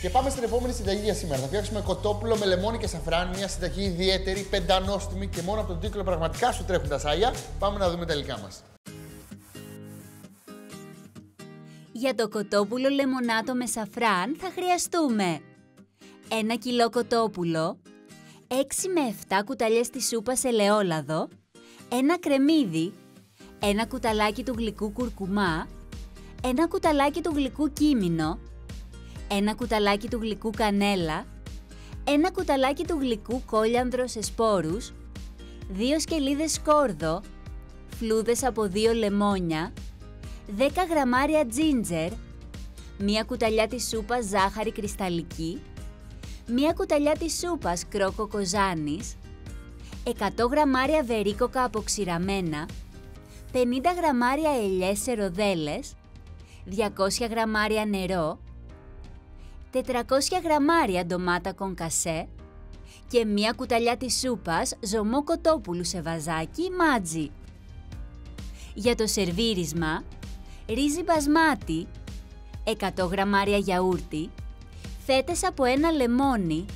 Και πάμε στην επόμενη συνταγή για σήμερα. Θα φτιάξουμε κοτόπουλο με λεμόνι και σαφράν. Μια συνταγή ιδιαίτερη, πεντανόστιμη και μόνο από τον τίτλο πραγματικά σου τρέχουν τα σάλια. Πάμε να δούμε τα υλικά μας. Για το κοτόπουλο λεμονάτο με σαφράν θα χρειαστούμε 1 κιλό κοτόπουλο, 6 με 7 κουταλιές της σούπας ελαιόλαδο, ένα κρεμμύδι, ένα κουταλάκι του γλυκού κουρκουμά, ένα κουταλάκι του γλυκού κίμινο, ένα κουταλάκι του γλυκού κανέλα, ένα κουταλάκι του γλυκού κόλιανδρο σε σπόρους, δύο σκελίδες σκόρδο, φλούδες από δύο λεμόνια, 10 γραμμάρια τζίντζερ, μία κουταλιά της σούπας ζάχαρη κρυσταλλική, μία κουταλιά της σούπας κρόκο κοζάνης, 100 γραμμάρια βερίκοκα αποξηραμένα, 50 γραμμάρια ελιές σε ροδέλες, 200 γραμμάρια νερό, 400 γραμμάρια ντομάτα κονκασέ και μία κουταλιά της σούπας ζωμό κοτόπουλου σε βαζάκι μάτζι. Για το σερβίρισμα, ρύζι μπασμάτι, 100 γραμμάρια γιαούρτι, φέτες από ένα λεμόνι,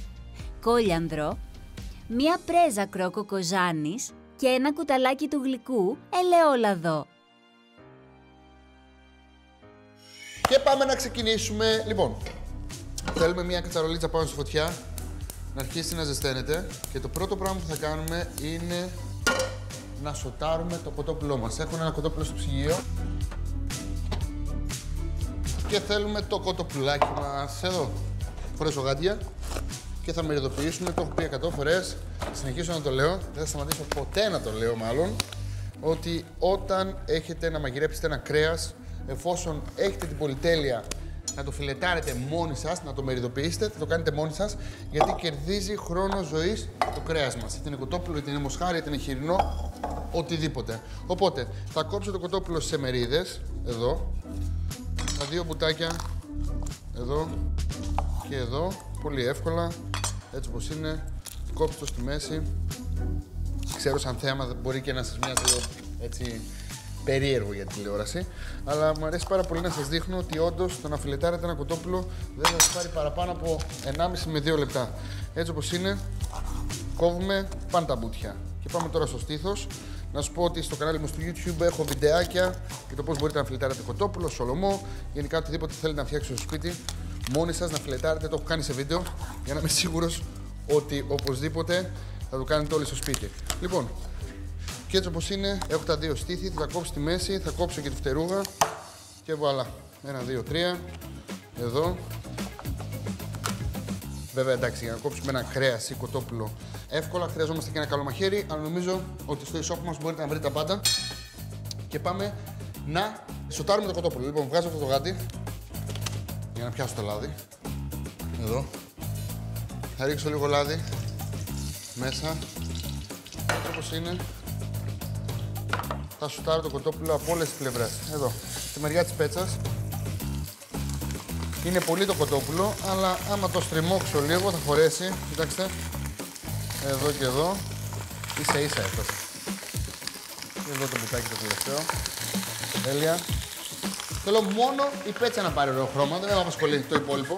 κόλιανδρο, μία πρέζα κρόκο κοζάνης και ένα κουταλάκι του γλυκού ελαιόλαδο. Και πάμε να ξεκινήσουμε. Λοιπόν, θέλουμε μια κατσαρολίτσα πάνω στη φωτιά να αρχίσει να ζεσταίνεται και το πρώτο πράγμα που θα κάνουμε είναι να σοτάρουμε το κοτόπουλό μας. Έχουμε ένα κοτόπουλο στο ψυγείο και θέλουμε το κοτοπουλάκι μας εδώ. Φορέσω γάντια και θα μεριδοποιήσουμε, το έχω πει 100 φορές, συνεχίσω να το λέω, δεν θα σταματήσω ποτέ να το λέω μάλλον, ότι όταν έχετε να μαγειρέψετε ένα κρέας, εφόσον έχετε την πολυτέλεια να το φιλετάρετε μόνοι σας, να το μεριδοποιήσετε, θα το κάνετε μόνοι σας, γιατί κερδίζει χρόνο ζωής το κρέας μας. Είτε είναι κοτόπουλο, είτε είναι μοσχάρι, είτε είναι χοιρινό, οτιδήποτε. Οπότε, θα κόψω το κοτόπουλο σε μερίδες, εδώ, τα δύο μπουτάκια, εδώ και εδώ, πολύ εύκολα, έτσι όπως είναι, κόψω το στη μέση. Ξέρω σαν θέμα μπορεί και να σας μοιάζει λίγο έτσι περίεργο για τηλεόραση, αλλά μου αρέσει πάρα πολύ να σας δείχνω ότι όντως το να φιλετάρετε ένα κοτόπουλο δεν θα σας πάρει παραπάνω από 1,5 με 2 λεπτά. Έτσι όπως είναι, κόβουμε πάντα τα μπουτια. Και πάμε τώρα στο στήθος. Να σου πω ότι στο κανάλι μου στο YouTube έχω βιντεάκια για το πώς μπορείτε να φιλετάρετε κοτόπουλο, σολομό, γενικά οτιδήποτε θέλετε να φτιάξετε στο σπίτι. Μόνοι σας να φιλετάρετε, το έχω κάνει σε βίντεο για να είμαι σίγουρος ότι οπωσδήποτε θα το κάνετε όλοι στο σπίτι. Λοιπόν, και έτσι όπως είναι, έχω τα δύο στήθη, θα κόψω στη μέση, θα κόψω και τη φτερούγα και voilà. Ένα, δύο, τρία. Εδώ. Βέβαια εντάξει, για να κόψουμε ένα κρέας ή κοτόπουλο εύκολα χρειαζόμαστε και ένα καλό μαχαίρι, αλλά νομίζω ότι στο e-shop μας μπορείτε να βρείτε τα πάντα. Και πάμε να σοτάρουμε το κοτόπουλο. Λοιπόν, βγάζω αυτό το γάντι για να πιάσω το λάδι. Εδώ. Θα ρίξω λίγο λάδι μέσα. Έτσι όπως είναι. Θα σουτάρω το κοτόπουλο από όλες τις πλευρές. Εδώ, στη μεριά της πέτσας. Είναι πολύ το κοτόπουλο, αλλά άμα το στριμώξω λίγο θα χωρέσει. Κοιτάξτε. Εδώ και εδώ. Ίσα ίσα έφτασε. Εδώ το μπουτάκι το τελευταίο. Τέλεια. Θέλω μόνο η πέτσα να πάρει ωραίο χρώμα, δεν με απασχολεί το υπόλοιπο.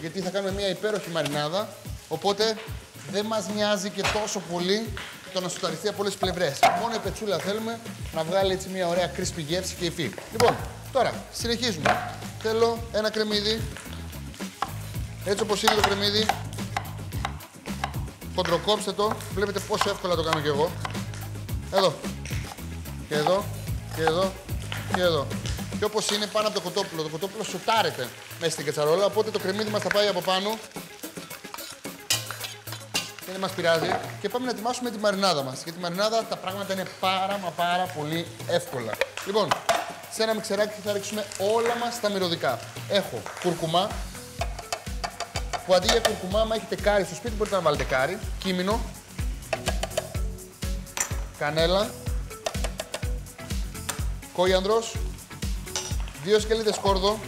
Γιατί θα κάνουμε μια υπέροχη μαρινάδα. Οπότε δεν μας νοιάζει και τόσο πολύ το να σουταριστεί από όλες τις πλευρές. Μόνο η πετσούλα θέλουμε να βγάλει έτσι μια ωραία κρίσπη γεύση και υφή. Λοιπόν, τώρα συνεχίζουμε. Θέλω ένα κρεμμύδι. Έτσι όπως είναι το κρεμμύδι. Κοντροκόψτε το. Βλέπετε πόσο εύκολα το κάνω κι εγώ. Εδώ. Και εδώ. Και εδώ. Και εδώ. Και όπως είναι πάνω από το κοτόπουλο. Το κοτόπουλο σουτάρεται μέσα στην κατσαρόλα. Οπότε το κρεμμύδι μας θα πάει από πάνω. Και δεν μας πειράζει. Και πάμε να ετοιμάσουμε τη μαρινάδα μας. Για τη μαρινάδα τα πράγματα είναι πάρα μα πάρα πολύ εύκολα. Λοιπόν, σε ένα μιξεράκι θα ρίξουμε όλα μας τα μυρωδικά. Έχω κουρκουμά. Που αντί για κουρκουμά, άμα έχετε κάρι στο σπίτι, μπορείτε να βάλετε κάρι. Κίμινο. Κανέλα. Κόιανδρος δύο σκελίδες κόρδο.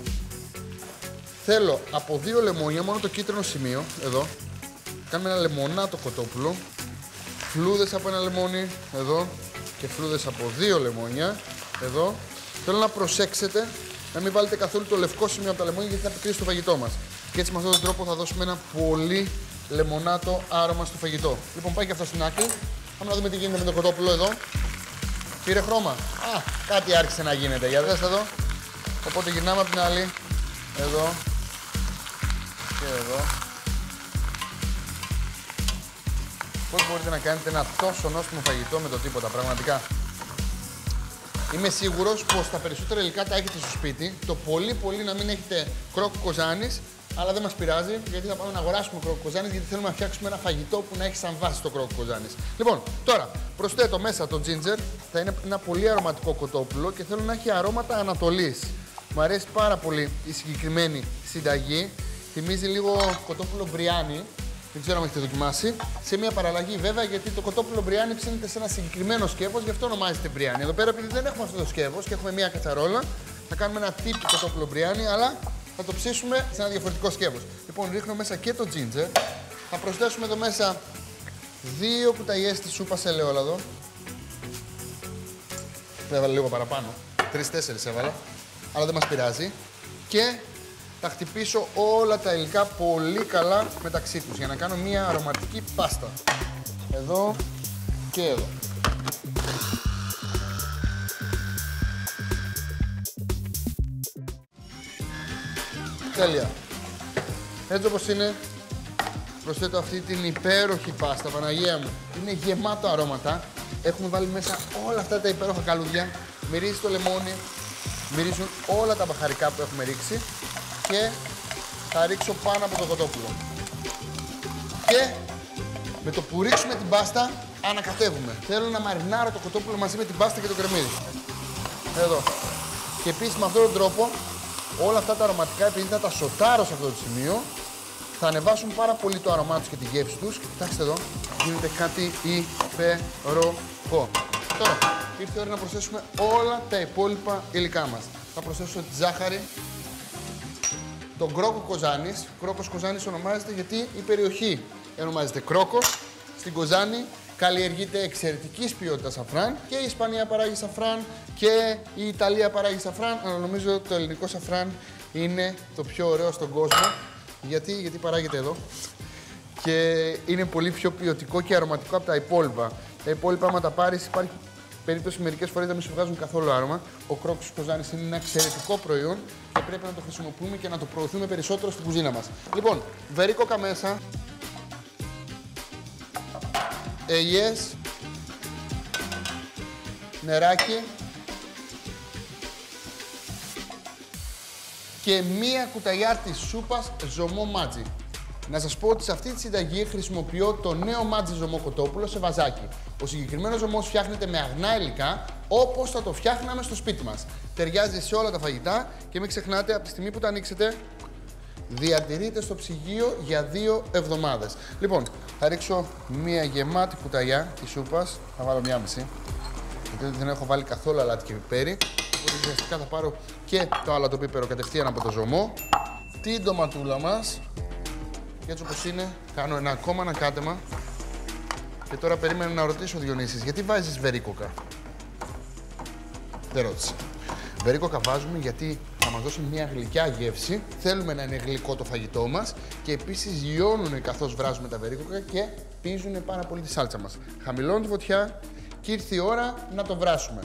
Θέλω από δύο λεμόνια, μόνο το κίτρινο σημείο, εδώ. Κάνουμε ένα λεμονάτο κοτόπουλο. Φλούδες από ένα λεμόνι, εδώ. Και φλούδες από δύο λεμόνια, εδώ. Θέλω να προσέξετε να μην βάλετε καθόλου το λευκό σημείο από τα λεμόνια γιατί θα πικρίσει το φαγητό μας. Και έτσι με αυτόν τον τρόπο θα δώσουμε ένα πολύ λεμονάτο άρωμα στο φαγητό. Λοιπόν, πάει και αυτό στην άκρη. Πάμε να δούμε τι γίνεται με το κοτόπουλο εδώ. Πήρε χρώμα; Α, κάτι άρχισε να γίνεται. Για δέστε εδώ. Οπότε γυρνάμε από την άλλη. Εδώ. Και εδώ. Πώς μπορείτε να κάνετε ένα τόσο νόστιμο φαγητό με το τίποτα, πραγματικά. Είμαι σίγουρος πως τα περισσότερα υλικά τα έχετε στο σπίτι. Το πολύ πολύ να μην έχετε κρόκο κοζάνης, αλλά δεν μας πειράζει γιατί θα πάμε να αγοράσουμε κρόκο κοζάνης γιατί θέλουμε να φτιάξουμε ένα φαγητό που να έχει σαν βάση το κρόκο κοζάνης. Λοιπόν, τώρα προσθέτω μέσα το ginger. Θα είναι ένα πολύ αρωματικό κοτόπουλο και θέλω να έχει αρώματα Ανατολής. Μου αρέσει πάρα πολύ η συγκεκριμένη συνταγή. Θυμίζει λίγο κοτόπουλο μπριάνι, δεν ξέρω αν έχετε δοκιμάσει. Σε μια παραλλαγή βέβαια, γιατί το κοτόπουλο μπριάνι ψήνεται σε ένα συγκεκριμένο σκεύος, γι' αυτό ονομάζεται μπριάνι. Εδώ πέρα, επειδή δεν έχουμε αυτό το σκεύος και έχουμε μια κατσαρόλα, θα κάνουμε ένα τύπο κοτόπουλο μπριάνι, αλλά θα το ψήσουμε σε ένα διαφορετικό σκεύος. Λοιπόν, ρίχνω μέσα και το ginger. Θα προσθέσουμε εδώ μέσα δύο κουταλιές της σούπας σε ελαιόλαδο. Έβαλα λίγο παραπάνω. Τρει-τέσσερι έβαλα. Αλλά δεν μας πειράζει. Και θα χτυπήσω όλα τα υλικά πολύ καλά μεταξύ τους για να κάνω μια αρωματική πάστα. Εδώ και εδώ. Τέλεια. Έτσι όπως είναι, προσθέτω αυτή την υπέροχη πάστα, Παναγία μου. Είναι γεμάτο αρώματα. Έχουμε βάλει μέσα όλα αυτά τα υπέροχα καλούδια. Μυρίζει το λεμόνι, μυρίζουν όλα τα μπαχαρικά που έχουμε ρίξει και θα ρίξω πάνω από το κοτόπουλο. Και με το που ρίξουμε την πάστα, ανακατεύουμε. Θέλω να μαρινάρω το κοτόπουλο μαζί με την πάστα και το κρεμμύδι. Εδώ. Και επίσης με αυτόν τον τρόπο, όλα αυτά τα αρωματικά, επειδή θα τα σοτάρω σε αυτό το σημείο, θα ανεβάσουν πάρα πολύ το αρωμά τους και τη γεύση τους. Και κοιτάξτε εδώ, γίνεται κάτι υπέροχο. Τώρα, ήρθε η ώρα να προσθέσουμε όλα τα υπόλοιπα υλικά μας. Θα προσθέσω τη ζάχαρη, τον κρόκο Κοζάνης. Κρόκος Κοζάνης ονομάζεται γιατί η περιοχή ονομάζεται Κρόκος. Στην Κοζάνη καλλιεργείται εξαιρετική ποιότητα σαφράν και η Ισπανία παράγει σαφράν και η Ιταλία παράγει σαφράν. Αλλά νομίζω το ελληνικό σαφράν είναι το πιο ωραίο στον κόσμο. Γιατί, γιατί παράγεται εδώ και είναι πολύ πιο ποιοτικό και αρωματικό από τα υπόλοιπα. Τα υπόλοιπα, άμα τα πάρεις, υπάρχει περίπτωση μερικές φορές να μην σου βγάζουν καθόλου άρωμα. Ο κρόκο Κοζάνη είναι ένα εξαιρετικό προϊόν και πρέπει να το χρησιμοποιούμε και να το προωθούμε περισσότερο στην κουζίνα μας. Λοιπόν, βερίκοκα μέσα. Ελιές. Νεράκι. Και μία κουταλιά της σούπας ζωμό μάτζι. Να σας πω ότι σε αυτή τη συνταγή χρησιμοποιώ το νέο μάτζι ζωμό κοτόπουλο σε βαζάκι. Ο συγκεκριμένος ζωμός φτιάχνεται με αγνά υλικά όπως θα το φτιάχναμε στο σπίτι μας. Ταιριάζει σε όλα τα φαγητά και μην ξεχνάτε από τη στιγμή που το ανοίξετε διατηρείται στο ψυγείο για δύο εβδομάδες. Λοιπόν, θα ρίξω μία γεμάτη κουταλιά της σούπας. Θα βάλω μία μισή. Γιατί δεν έχω βάλει καθόλου αλάτι και πιπέρι. Οπότε ουσιαστικά θα πάρω και το άλλο πίπερο κατευθείαν από το ζωμό. Την ντοματούλα μας. Και έτσι όπως είναι, κάνω ένα ακόμα ανακάτεμα. Και τώρα περίμενα να ρωτήσω Διονύσης, γιατί βάζεις βερίκοκα; Δεν ρώτησα. Βερίκοκα βάζουμε γιατί θα μας δώσει μια γλυκιά γεύση. Θέλουμε να είναι γλυκό το φαγητό μας και επίσης λιώνουν καθώς βράζουμε τα βερίκοκα και πίζουν πάρα πολύ τη σάλτσα μας. Χαμηλώνω τη φωτιά και ήρθε η ώρα να το βράσουμε.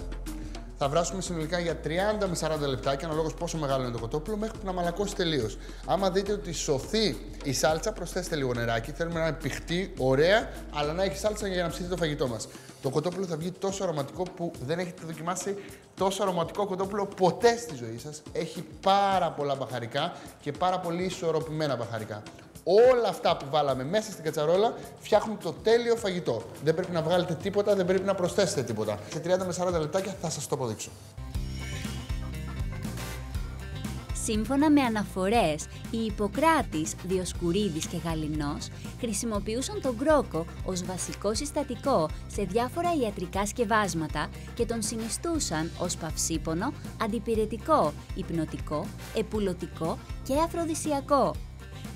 Θα βράσουμε συνολικά για 30 με 40 λεπτάκια, αναλόγως πόσο μεγάλο είναι το κοτόπουλο, μέχρι που να μαλακώσει τελείως. Άμα δείτε ότι σωθεί η σάλτσα, προσθέστε λίγο νεράκι. Θέλουμε να είναι πηχτή, ωραία, αλλά να έχει σάλτσα για να ψηθεί το φαγητό μας. Το κοτόπουλο θα βγει τόσο αρωματικό που δεν έχετε δοκιμάσει τόσο αρωματικό κοτόπουλο ποτέ στη ζωή σας. Έχει πάρα πολλά μπαχαρικά και πάρα πολύ ισορροπημένα μπαχαρικά όλα αυτά που βάλαμε μέσα στην κατσαρόλα φτιάχνουν το τέλειο φαγητό. Δεν πρέπει να βγάλετε τίποτα, δεν πρέπει να προσθέσετε τίποτα. Σε 30 με 40 λεπτάκια θα σας το αποδείξω. Σύμφωνα με αναφορές, οι Ιπποκράτης, Διοσκουρίδης και Γαλινός χρησιμοποιούσαν τον κρόκο ως βασικό συστατικό σε διάφορα ιατρικά σκευάσματα και τον συνιστούσαν ως παυσίπονο, αντιπηρετικό, υπνοτικό, επουλωτικό και αφροδισιακό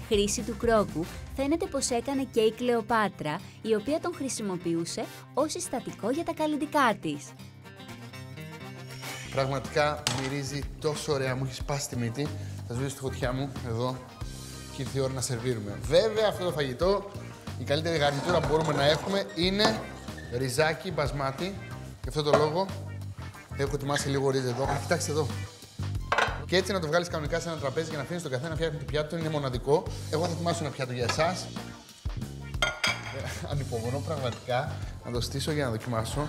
χρήση του κρόκου φαίνεται πως έκανε και η Κλεοπάτρα, η οποία τον χρησιμοποιούσε ως συστατικό για τα καλλιντικά της. Πραγματικά μυρίζει τόσο ωραία. Μου έχει σπάσει τη μύτη. Θα σβήσω τη φωτιά μου εδώ και ήρθε η ώρα να σερβίρουμε. Βέβαια, αυτό το φαγητό, η καλύτερη γαρνιτούρα που μπορούμε να έχουμε είναι ριζάκι μπασμάτι. Γι' αυτό το λόγο έχω ετοιμάσει λίγο ρύζι εδώ. Α, κοιτάξτε εδώ. Και έτσι να το βγάλεις κανονικά σε ένα τραπέζι για να αφήνεις τον καθένα να φτιάχνει το πιάτο. Είναι μοναδικό. Εγώ θα ετοιμάσω ένα πιάτο για εσάς. Ε, ανυπομονώ πραγματικά να το στήσω για να δοκιμάσω.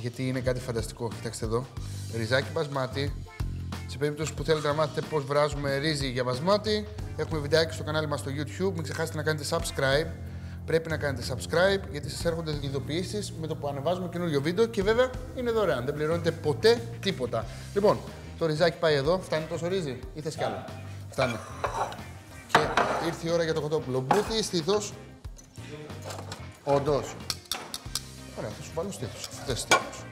Γιατί είναι κάτι φανταστικό. Κοιτάξτε εδώ. Ριζάκι μπασμάτι. Σε περίπτωση που θέλετε να μάθετε πώς βράζουμε ρύζι για μπασμάτι, έχουμε βιντεάκι στο κανάλι μας στο YouTube. Μην ξεχάσετε να κάνετε subscribe. Πρέπει να κάνετε subscribe γιατί σας έρχονται ειδοποιήσεις με το που ανεβάζουμε καινούριο βίντεο και βέβαια είναι δωρεάν. Δεν πληρώνετε ποτέ τίποτα. Λοιπόν, το ριζάκι πάει εδώ. Φτάνει τόσο ρύζι ή θες κι άλλο; Φτάνει. Και ήρθε η ώρα για το κοτόπουλο. Μπούτι, στήθος. Όντως. Ωραία, θα σου βάλω στήθος. Θε στήθος.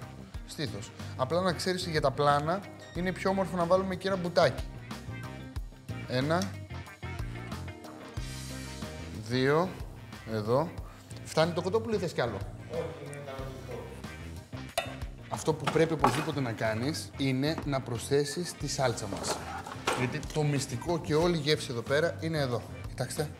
Στήθος. Απλά να ξέρεις για τα πλάνα είναι πιο όμορφο να βάλουμε και ένα μπουτάκι. Ένα. Δύο. Εδώ. Φτάνει το κοτόπουλο ή θες κι άλλο; Αυτό που πρέπει οπωσδήποτε να κάνεις είναι να προσθέσεις τη σάλτσα μας. Γιατί το μυστικό και όλη η γεύση εδώ πέρα είναι εδώ. Κοιτάξτε.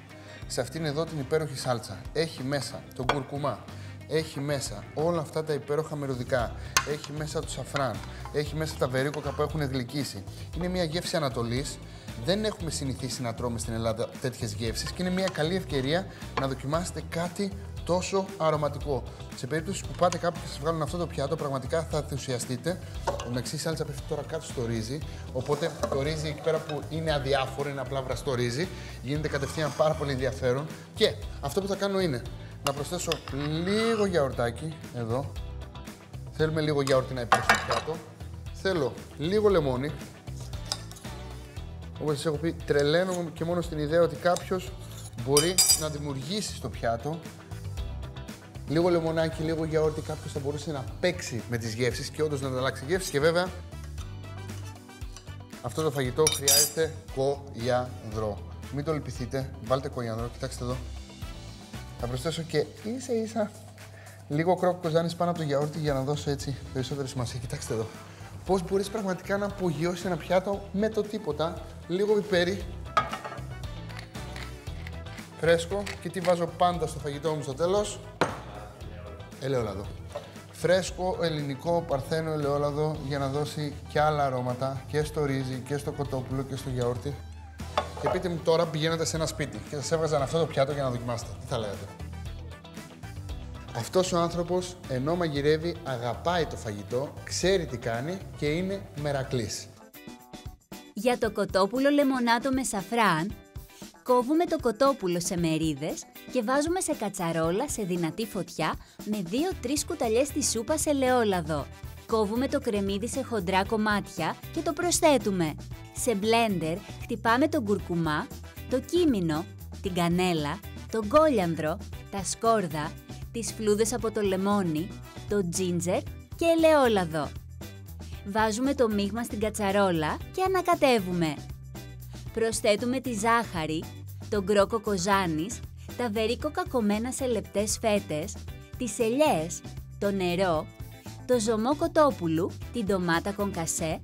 Σε αυτήν εδώ την υπέροχη σάλτσα. Έχει μέσα τον κουρκουμά, έχει μέσα όλα αυτά τα υπέροχα μεροδικά. Έχει μέσα το σαφράν. Έχει μέσα τα βερίκοκα που έχουν γλυκίσει. Είναι μια γεύση Ανατολής. Δεν έχουμε συνηθίσει να τρώμε στην Ελλάδα τέτοιες γεύσεις και είναι μια καλή ευκαιρία να δοκιμάσετε κάτι τόσο αρωματικό. Σε περίπτωση που πάτε κάπου και σας βγάλουν αυτό το πιάτο, πραγματικά θα ενθουσιαστείτε. Ο μεταξύ σάλτσα πέφτει τώρα κάτω στο ρύζι. Οπότε το ρύζι εκεί πέρα που είναι αδιάφορο, είναι απλά βραστό ρύζι, γίνεται κατευθείαν πάρα πολύ ενδιαφέρον. Και αυτό που θα κάνω είναι να προσθέσω λίγο γιαουρτάκι εδώ. Θέλουμε λίγο γιαουρτί να υπάρχει στο πιάτο. Θέλω λίγο λεμόνι. Όπως σας έχω πει, τρελαίνομαι και μόνο στην ιδέα ότι κάποιος μπορεί να δημιουργήσει στο πιάτο λίγο λεμονάκι, λίγο γιαούρτι, κάποιος θα μπορούσε να παίξει με τις γεύσεις και όντως να αλλάξει γεύσεις και βέβαια αυτό το φαγητό χρειάζεται κοιανδρό. Μην το λυπηθείτε, βάλτε κοιανδρό, κοιτάξτε εδώ. Θα προσθέσω και ίσα ίσα λίγο κρόκο κοζάνης πάνω από το γιαούρτι για να δώσω έτσι περισσότερη σημασία. Κοιτάξτε εδώ. Πώς μπορείς πραγματικά να απογειώσεις ένα πιάτο με το τίποτα. Λίγο πιπέρι. Φρέσκο. Και τι βάζω πάντα στο φαγητό μου στο τέλος. Ελαιόλαδο. Φρέσκο ελληνικό παρθένο ελαιόλαδο για να δώσει και άλλα αρώματα και στο ρύζι και στο κοτόπουλο και στο γιαούρτι. Και πείτε μου τώρα πηγαίνετε σε ένα σπίτι και σας έβγαζαν αυτό το πιάτο για να δοκιμάσετε. Τι θα λέγατε; Αυτός ο άνθρωπος ενώ μαγειρεύει αγαπάει το φαγητό, ξέρει τι κάνει και είναι μερακλής. Για το κοτόπουλο λεμονάτο με σαφράν, κόβουμε το κοτόπουλο σε μερίδες και βάζουμε σε κατσαρόλα σε δυνατή φωτιά με 2-3 κουταλιές της σούπας σε ελαιόλαδο. Κόβουμε το κρεμμύδι σε χοντρά κομμάτια και το προσθέτουμε. Σε μπλέντερ χτυπάμε τον κουρκουμά, το κίμινο, την κανέλα, τον κόλιανδρο, τα σκόρδα, τις φλούδες από το λεμόνι, το τζίντζερ και ελαιόλαδο. Βάζουμε το μείγμα στην κατσαρόλα και ανακατεύουμε. Προσθέτουμε τη ζάχαρη, τον γκρόκο κοζάνης, τα βερίκοκα κομμένα σε λεπτές φέτες, τις ελιές, το νερό, το ζωμό κοτόπουλου, την ντομάτα κονκασέ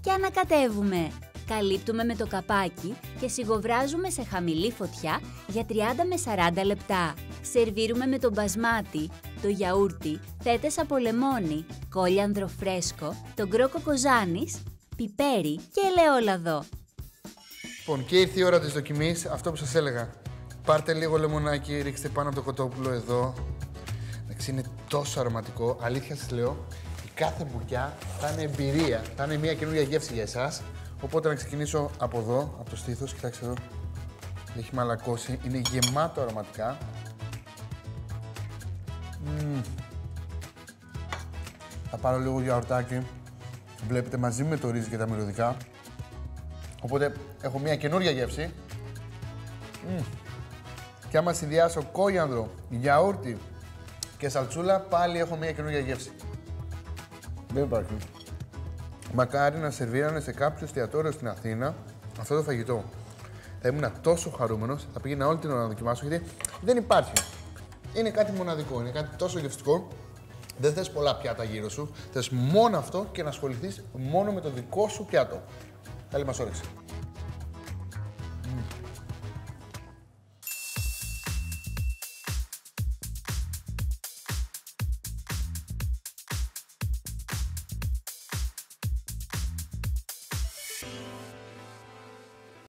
και ανακατεύουμε. Καλύπτουμε με το καπάκι και σιγοβράζουμε σε χαμηλή φωτιά για 30 με 40 λεπτά. Σερβίρουμε με το μπασμάτι, το γιαούρτι, φέτες από λεμόνι, κόλιανδρο φρέσκο, τον γκρόκο κοζάνης, πιπέρι και ελαιόλαδο. Λοιπόν, και ήρθε η ώρα της δοκιμής, αυτό που σας έλεγα. Πάρτε λίγο λεμονάκι, ρίξτε πάνω από το κοτόπουλο εδώ. Εντάξει, είναι τόσο αρωματικό. Αλήθεια σας λέω, η κάθε μπουκιά θα είναι εμπειρία, θα είναι μια καινούργια γεύση για εσάς. Οπότε να ξεκινήσω από εδώ, από το στήθος, κοιτάξτε εδώ. Έχει μαλακώσει, είναι γεμάτο αρωματικά. Μμμ. Θα πάρω λίγο γιαουρτάκι. Βλέπετε μαζί με το ρύζι και τα μυρωδικά. Οπότε έχω μια καινούρια γεύση. Μμμ. Και άμα συνδυάσω κόγιανδρο, γιαούρτι και σαλτσούλα, πάλι έχω μια καινούργια γεύση. Δεν υπάρχει. Μακάρι να σερβίρανε σε κάποιο εστιατόριο στην Αθήνα αυτό το φαγητό. Θα ήμουν τόσο χαρούμενος, θα πήγαινα όλη την ώρα να δοκιμάσω γιατί δεν υπάρχει. Είναι κάτι μοναδικό, είναι κάτι τόσο γευστικό. Δεν θες πολλά πιάτα γύρω σου. Θες μόνο αυτό και να ασχοληθείς μόνο με το δικό σου πιάτο. Καλή μας όρεξη.